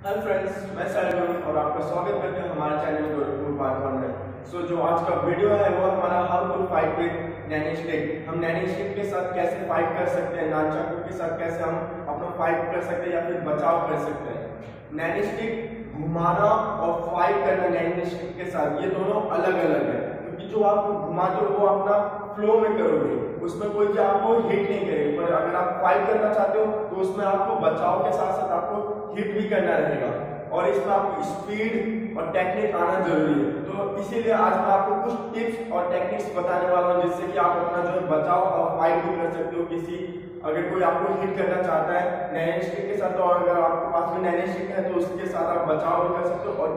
Hello friends मैं सैलगुन और आपका स्वागत करते हैं हमारे चैनल गोरखपुर पार्ट में सो जो आज का वीडियो है, वो हमारा how to fight with non stick हम नैनी स्टिक के साथ कैसे फाइट कर सकते हैं नान के साथ कैसे हम अपना फाइट कर सकते हैं या फिर बचाव कर सकते हैं। नैनी स्टिक घुमाना और फाइट करना नैनी स्टिक के साथ, ये दोनों अलग अलग है। क्योंकि जो आप घुमाते हो, वो अपना फ्लो में करोगे। उसमें कोई आपको हिट नहीं करेगा। पर अगर आप फाइट करना चाहते हो तो उसमें आपको बचाव के साथ साथ आपको हिट भी करना रहेगा। और इसमें आपको स्पीड और टेक्निक आना ज़रूरी है। तो इसीलिए आज मैं आपको कुछ टिप्स और टेक्निक्स बताने वाला हूँ, जिससे कि आप अपना जो है बचाव और फाइट भी कर सकते हो किसी, अगर कोई आपको हिट करना चाहता है नैने स्टिक के साथ तो अगर आपके पास में नैने स्टिक है तो उसके साथ आप बचाव भी कर सकते हो और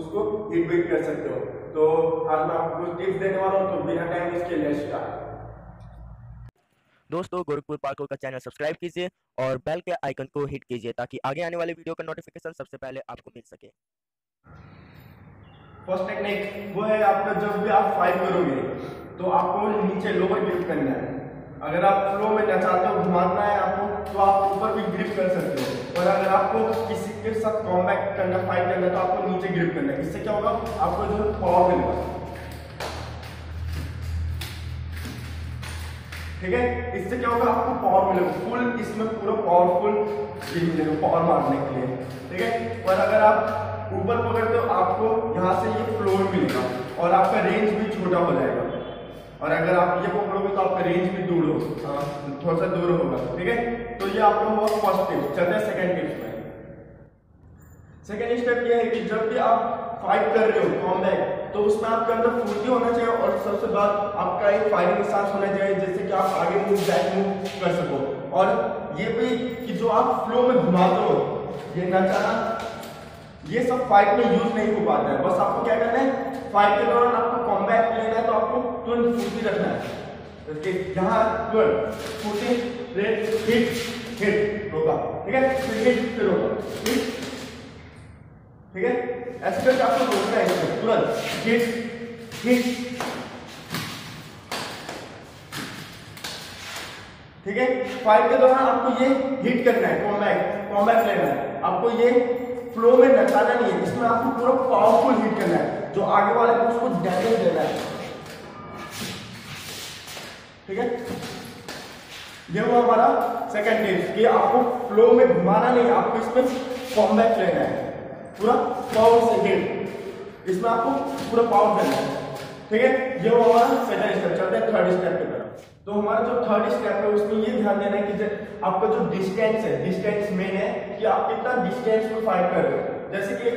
उसको हिट भी कर सकते हो। तो आज मैं आपको कुछ टिप्स देने वाला हूँ तो बिना टाइम इसके लिए स्टार्ट दोस्तों, गोरखपुर पार्को का चैनल सब्सक्राइब कीजिए और बेल के आइकन को हिट कीजिए ताकि आगे आने वाले वीडियो का नोटिफिकेशन सबसे पहले आपको मिल सके। फ़र्स्ट टेक्निक वो है आपका जब भी आप फाइट करोगे तो आपको नीचे लोअर ग्रिप करना है। अगर आप फ्लो में नचाते हो घुमाना है आपको तो आप ऊपर भी ग्रिप कर सकते हो। और अगर आपको किसी के साथ कॉम्बैक्ट करना फाइट करना तो आपको नीचे ग्रिप करना है। इससे क्या होगा? आपको जो पावर मिलेगा। ठीक है? इससे क्या होगा? आपको पावर मिलेगा। फुल इसमें पूरा पावरफुल ये मिलेगा पावर मारने के लिए। ठीक है? और अगर आप ऊपर पकड़ते हो आपको यहाँ से ये फ्लोर मिलेगा और आपका रेंज भी छोटा हो जाएगा। और अगर आप ये पकड़ोगे तो आपका रेंज भी दूर हो हाँ, थोड़ा सा दूर होगा। ठीक है? तो ये आपका हुआ फ़र्स्ट टिप चलते हैं सेकेंड टिप्स में सेकेंड स्टेप ये है कि जब भी आप फाइट कर रहे हो कॉम्बैट तो उसमें आपके अंदर फुर्ती होना चाहिए और सबसे बाद आपका एक फायरिंग सांस होना चाहिए जिससे कि आप आगे मूव बैक मूव कर सको। और ये भी कि जो आप फ्लो में घुमाते हो, ये नचाना ये सब फाइट में यूज़ नहीं हो पाता है। बस आपको क्या करना है फाइट के दौरान आपको कॉम्बैट लेना है तो आपको तुरंत फुर्ती रखना है। यहाँ तुरंत फुर्ती हिट हिट रोका ठीक है? फिर हिट फिर रोका ठीक ठीक है? ऐसे करके आपको रोकना है तुरंत। हिट हिट ठीक है? फाइट के दौरान आपको ये हिट करना है कॉम्बैक कॉम्बैक लेना है आपको ये फ्लो में नचाना नहीं है इसमें आपको पूरा पावरफुल हिट करना है, जो आगे वाले को उसको डैमेज देना है। ठीक है? ये हुआ हमारा सेकंड टिप्स कि आपको फ्लो में घुमाना नहीं, आपको इसमें कॉम्बैक लेना है। पूरा पावर से हिट इसमें आपको पूरा पावर देना है। ठीक है? ये वो हमारा सेकंड स्टेप चलते हैं थर्ड स्टेप की तरफ़। तो हमारा जो थर्ड स्टेप है, उसमें ये ध्यान देना है कि आपका जो डिस्टेंस है डिस्टेंस मेन है कि आप कितना डिस्टेंस में फाइट कर रहे हो। जैसे कि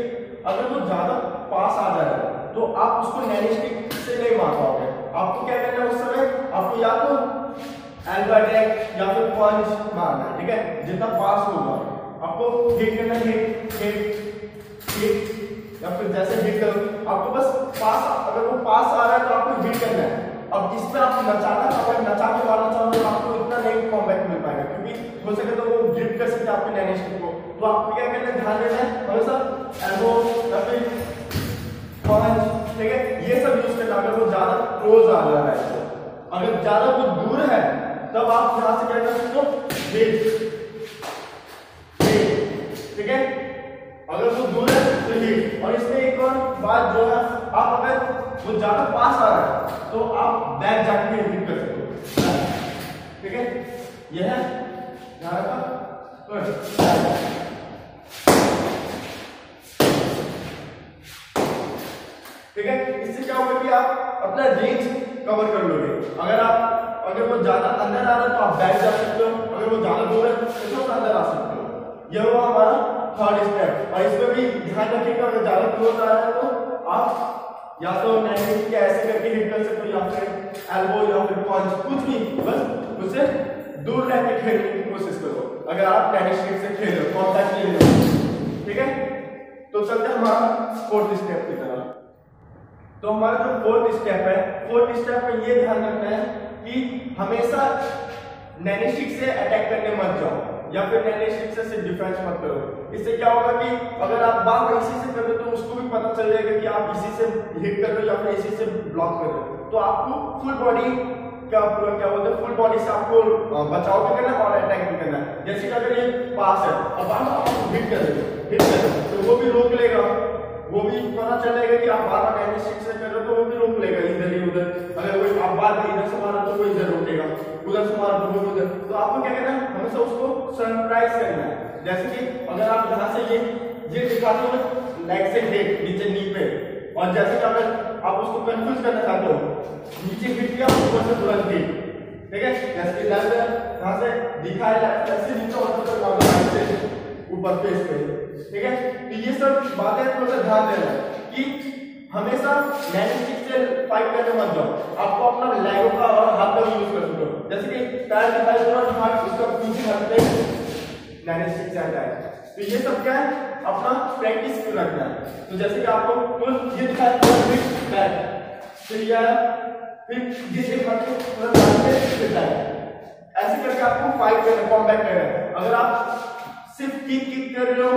अगर वो ज़्यादा पास आ जा रहा है तो आप उसको नैनिस्टिक से नहीं मार पाओगे। आपको क्या करना है उस समय? आपको या तो एल्बो अटैक या फिर पंच मारना है। ठीक है? जितना पास होगा। आपको हिट करना हिट हिट या फिर जैसे हिट करो। आपको बस पास, अगर वो पास आ रहा है तो आपको हिट करना है। अब इसमें आप नचाना, अगर नचा के मारना चाहो तो आपको इतना नहीं कॉम्बैक्ट मिल पाएगा, क्योंकि हो सके तो वो ग्रिप कर सकते आपके नैनिस्टिक को। तो आपको क्या करना है? ध्यान देना है। हमेशा एल्बो या फिर पंच ठीक है? ये सब यूज़ करना, अगर वो ज़्यादा क्लोज आ रहा है तो। अगर ज़्यादा वो दूर है, तब आप यहाँ से क्या कर सकते हो बात जो है, आप अगर वो ज़्यादा पास आ रहा है तो आप बैक जाके भी हिट कर सकते हो। ठीक है? यह है ठीक है? इससे क्या होगा कि आप अपना रेंज कवर कर लोगे। अगर आप, अगर वो ज़्यादा अंदर आ रहा है तो आप बैक जा सकते हो। अगर वो ज़्यादा दूर है तो अंदर आ सकते हो। यह हुआ हमारा थर्ड स्टेप और इसमें भी ध्यान रखिएगा अगर ज़्यादा क्लोज आ रहा है तो आप या तो के ऐसे करके हिट कर सकते हो, या फिर एल्बो या फिर पंच कुछ भी। बस उससे दूर रह के खेलने की कोशिश करो। अगर आप टेनिस से खेल रहे हो कॉन्टैक्ट ले रहे हो ठीक है? तो चलते हमारा फोर्थ स्टेप की तरफ़। तो हमारा जो फोर्थ स्टेप है फोर्थ स्टेप में ये ध्यान रखना है कि हमेशा नैनिस्टिक से अटैक करने मत जाओ। या फिर नैनिस्टिक से सिर्फ़ डिफेंस मत करो। इससे क्या होगा कि अगर आप बात इसी से करो तो उसको भी पता चल जाएगा कि आप इसी से हिट कर रहे हो या फिर इसी से ब्लॉक कर रहे हो। तो आपको फुल बॉडी का, क्या बोलते हैं फुल बॉडी से आपको बचाव भी करना और अटैक भी करना जैसे कि अगर ये पास है, अब आप हिट कर रहे हो हिट कर रहे हो तो वो भी रोक लेगा। वो भी पता चलेगा कि आप बार बार टेनिस स्टिक से कर रहे हो तो वो भी रोक लेगा इधर ही उधर। अगर कोई आप बार बार इधर से मारा तो वो इधर रोकेगा, उधर से मारा तो वो उधर। तो आपको क्या करना है? हमेशा उसको सरप्राइज़ करना है। जैसे कि अगर आप यहाँ से ये ये दिखाते हो लेग से हेड नीचे नी पे। और जैसे कि अगर आप उसको कंफ्यूज करना चाहते हो, नीचे हिट किया ऊपर से तुरंत हिट ठीक है? जैसे कि लेफ़्ट यहाँ से दिखाया लेफ़्ट से नीचे और ऊपर से ऊपर फेस पे। ठीक है? तो ये सब बातें थोड़ा सा ध्यान देना कि हमेशा मैग्नेटिक से फाइट करने मत जाओ। आपको अपना लेगो का और हाथ का यूज़ कर सकते हो। जैसे कि पैर दिखाई दे रहा हाथ उसका पीछे हाथ पे मैग्नेटिक से आता है तो ये सब क्या है? अपना प्रैक्टिस रखना है तो जैसे कि आपको तुरंत ये दिखाया पैर फिर यह फिर ये दिखा के तुरंत ऐसे करके आपको फाइट करना कॉम्बैट करना। अगर आप सिर्फ़ किक कर रहे हो?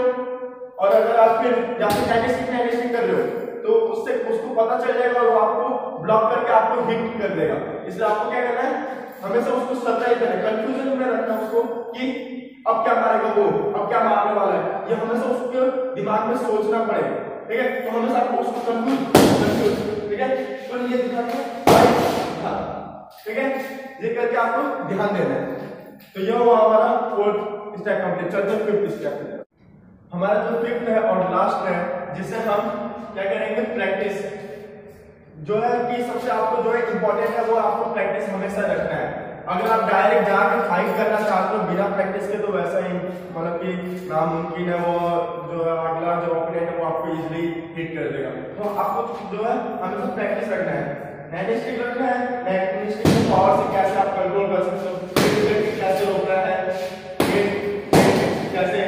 और अगर आप फिर या फिर मैनेजिंग कर रहे हो तो उससे उसको पता चल जाएगा और वो आपको ब्लॉक करके आपको हिट कर देगा। इसलिए आपको क्या करना है? हमेशा उसको सरप्राइज़ करना कंफ्यूजन में रखना उसको कि अब क्या मारेगा वो? अब क्या मारने वाला है? ये हमेशा उसके दिमाग में सोचना पड़ेगा ठीक है? तो हमेशा आपको उसको कंफ्यूज कंफ्यूज ठीक है? तो ये दिखा ठीक है? ये करके आपको ध्यान देना है। तो ये हुआ हमारा फोर्थ स्टेप कंप्लीट चलते हैं फिफ्थ स्टेप हमारा जो फिफ्थ है और लास्ट है, जिसे हम क्या करेंगे? प्रैक्टिस जो है कि सबसे आपको जो है इंपॉर्टेंट है, वो आपको प्रैक्टिस हमेशा रखना है। अगर आप डायरेक्ट जाकर फाइट करना चाहते हो बिना प्रैक्टिस के तो वैसा ही मतलब कि नामुमकिन है वो जो है अगला जो ओपोनेंट है, वो आपको इजीली हिट कर देगा। तो आपको जो है हमेशा प्रैक्टिस रखना है। नेट रखना है। नेट पावर से कैसे आप कंट्रोल कर सकते हो? कैसे रोकना है? कैसे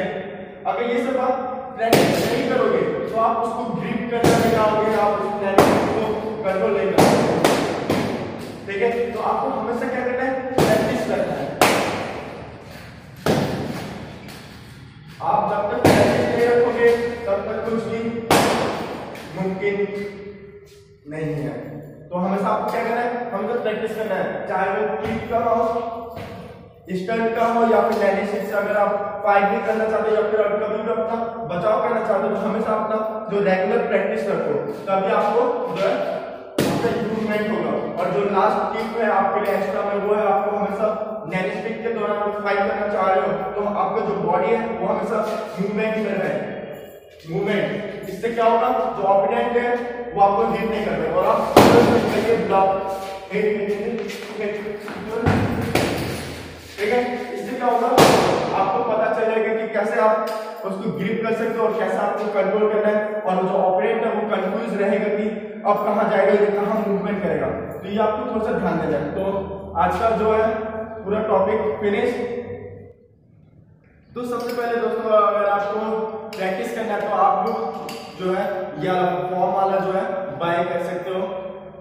अगर ये सब आप प्रैक्टिस नहीं करोगे तो आप उसको ग्रिप करना नहीं आओगे, आप उस प्रैक्टिस को कंट्रोल नहीं कर ठीक है? तो आपको हमेशा क्या करना है? प्रैक्टिस करना है। आप जब तक प्रैक्टिस नहीं रखोगे, तब तक कुछ भी मुमकिन नहीं है। तो हमेशा आपको क्या करना है? हमेशा प्रैक्टिस करना है। चाहे वो किक का हो स्टंट का हो या फिर से अगर आप फाइट भी करना चाहते हो या फिर कभी भी अपना बचाव करना चाहते हो तो हमेशा अपना जो रेगुलर प्रैक्टिस रखो तभी आपको जो है आपका इंप्रूवमेंट होगा और जो लास्ट टिप है आपके लिए एक्स्ट्रा में वो है आपको हमेशा नैनिस्टिक के दौरान फाइट करना चाह रहे हो तो आपका जो बॉडी है वो हमेशा मूवमेंट में रहे मूवमेंट इससे क्या होगा जो ओपोनेंट है वो आपको हिट नहीं कर रहे और आप ब्लॉक हिट ठीक है इससे क्या होगा आपको पता चलेगा कि कैसे आप उसको ग्रिप कर सकते हो और कैसे आपको कंट्रोल करना है और जो ऑपरेट है वो कंफ्यूज रहेगा कि अब कहाँ जाएगा, ये कहाँ मूवमेंट करेगा। तो ये आपको थोड़ा सा ध्यान देना है। तो आज का जो है, पूरा टॉपिक फिनिश तो सबसे पहले दोस्तों, अगर आपको प्रैक्टिस करना है तो आप लोग जो है, या फॉर्म वाला जो है बाय कर सकते हो।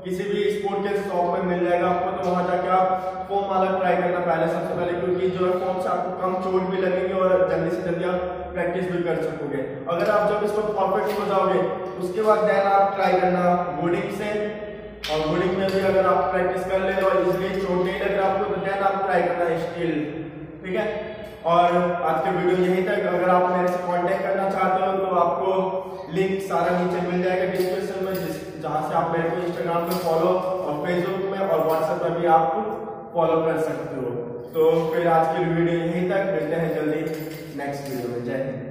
किसी भी स्पोर्ट के शॉप में मिल जाएगा आपको तो वहाँ जाके आप फॉर्म वाला ट्राई करना पहले सबसे पहले, क्योंकि जो है फॉर्म से आपको कम चोट भी लगेगी और जल्दी से जल्दी आप प्रैक्टिस भी कर सकोगे। अगर आप जब इसको परफेक्ट हो जाओगे, उसके बाद देन आप ट्राई करना बोर्डिंग से। और बोर्डिंग में भी अगर आप प्रैक्टिस कर ले और इसलिए चोट नहीं लग रहा आपको तो देन आप ट्राई करना स्टिल ठीक है? और आज के वीडियो यहीं तक। अगर आप मेरे से कांटेक्ट करना चाहते हो तो आपको लिंक सारा नीचे मिल जाएगा डिस्क्रिप्शन जहाँ से आप मेरे को इंस्टाग्राम पे फॉलो और फेसबुक में और व्हाट्सएप में भी आप फॉलो कर सकते हो। तो फिर आज की वीडियो यहीं तक। मिलते हैं जल्दी नेक्स्ट वीडियो में। जय हिंद।